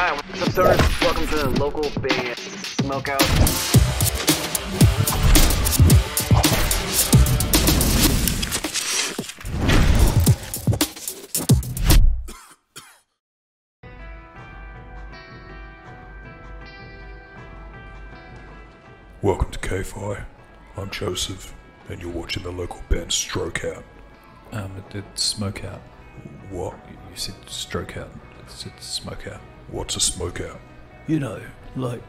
Hi, what's up, stoners? Welcome to the local band Smokeout. Welcome to K-Fi. I'm Joseph, and you're watching the local band Stroke Out. Um, it did smoke out. What? You you said stroke out. It said smoke out. What's a smoke out? You know, like.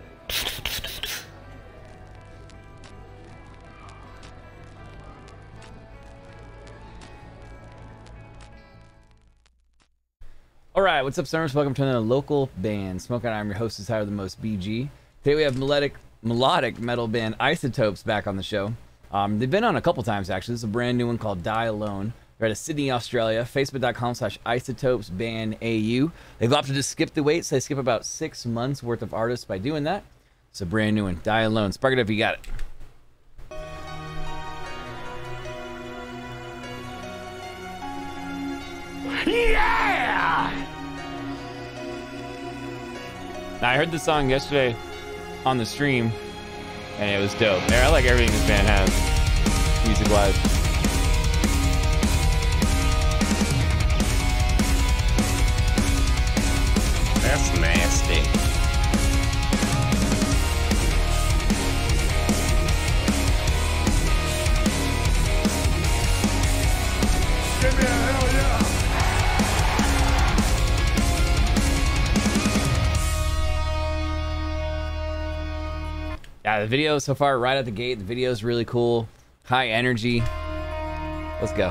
All right, what's up, Stoners? Welcome to another local band. Smoking I'm your host is higher the most BG. Today we have melodic melodic metal band Isotopes back on the show. Um, they've been on a couple times actually. This is a brand new one called Die Alone. They're out of Sydney, Australia. Facebook.com slash isotopes band AU. They've opted to skip the wait, so they skip about six months worth of artists by doing that. It's a brand new one. Die Alone. Spark it up if you got it. Yeah! Now, I heard the song yesterday on the stream, and it was dope. Man, I like everything this band has, music The video so far, right out the gate, the video is really cool. High energy. Let's go.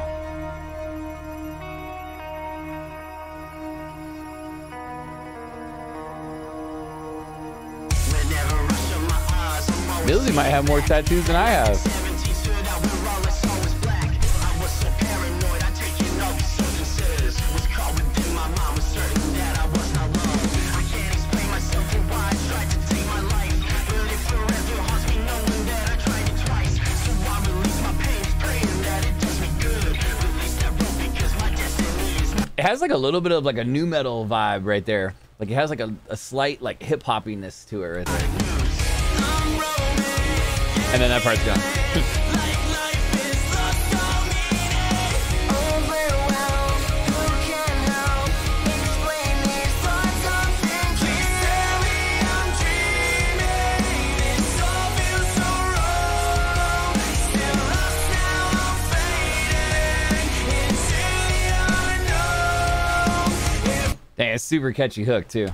Billy might have more tattoos than I have. It has like a little bit of like a nu metal vibe right there. Like it has like a, a slight like hip hoppiness to it right there. And then that part's gone. It's super catchy hook too.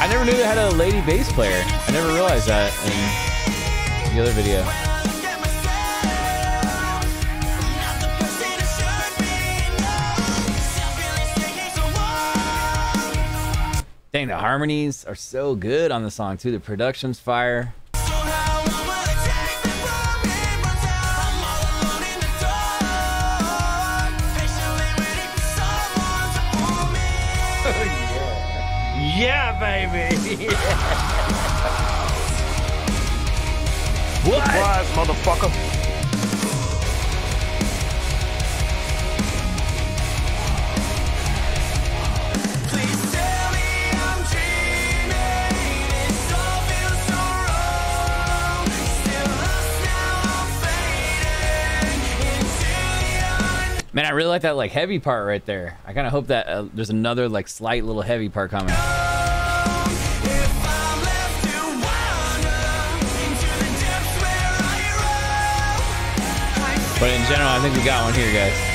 I never knew they had a lady bass player. I never realized that in the other video. Dang, the harmonies are so good on the song too. The production's fire. Yeah, baby. What? Surprise, motherfucker. Man, I really like that like heavy part right there. I kind of hope that uh, there's another like slight little heavy part coming. But in general, I think we got one here, guys.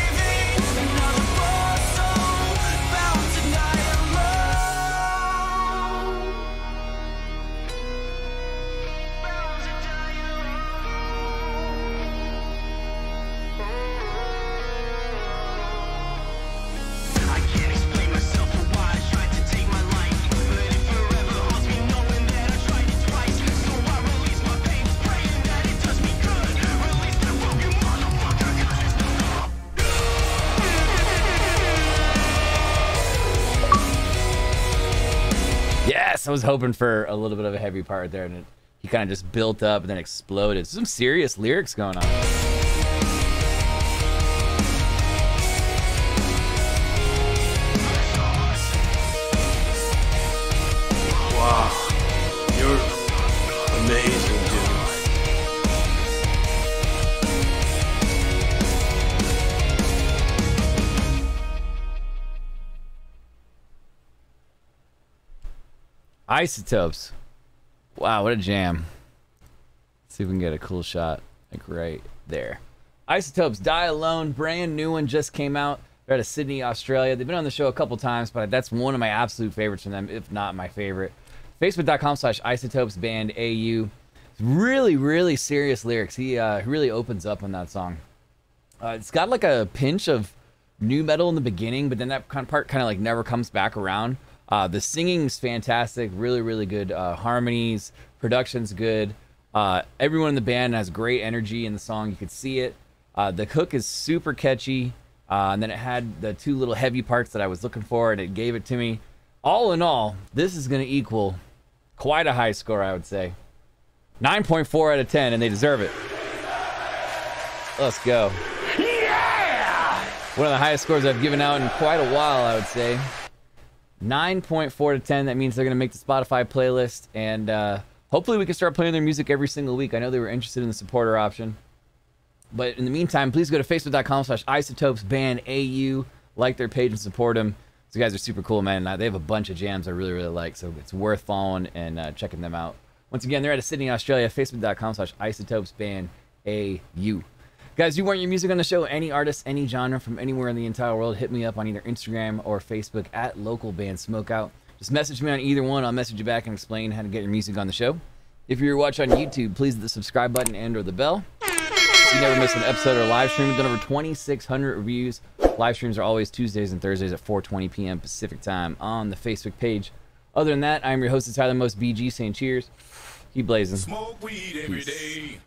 I was hoping for a little bit of a heavy part there, and it, he kind of just built up and then exploded. Some serious lyrics going on. Isotopes. Wow, what a jam. Let's see if we can get a cool shot. Like right there. Isotopes Die Alone, brand new one just came out. They're out of Sydney, Australia. They've been on the show a couple times, but that's one of my absolute favorites from them, if not my favorite. Facebook.com slash isotopes band AU. Really, really serious lyrics. He uh, really opens up on that song. Uh, it's got like a pinch of nu metal in the beginning, but then that kind of part kind of like never comes back around. Uh, the singing's fantastic, really, really good uh, harmonies. Production's good. Uh, everyone in the band has great energy in the song. You could see it. Uh, the hook is super catchy, uh, and then it had the two little heavy parts that I was looking for, and it gave it to me. All in all, this is going to equal quite a high score, I would say. 9.4 out of 10, and they deserve it. Let's go. Yeah! One of the highest scores I've given out in quite a while, I would say. 9.4 to 10. That means they're going to make the Spotify playlist, and uh, hopefully we can start playing their music every single week. I know they were interested in the supporter option. But in the meantime, please go to facebook.com slash isotopes band AU. Like their page and support them. These guys are super cool, man. They have a bunch of jams I really, really like, so it's worth following and uh, checking them out. Once again, they're out of Sydney, Australia. Facebook.com slash isotopes band AU. Guys, you want your music on the show? Any artist, any genre from anywhere in the entire world, hit me up on either Instagram or Facebook at local band smokeout. Just message me on either one. I'll message you back and explain how to get your music on the show. If you're watching on YouTube, please hit the subscribe button and or the bell. So you never miss an episode or live stream. We've done over 2,600 reviews. Live streams are always Tuesdays and Thursdays at 4:20 p.m. Pacific time on the Facebook page. Other than that, I'm your host, Tyler Most BG, saying cheers. Keep blazing. Smoke weed every day.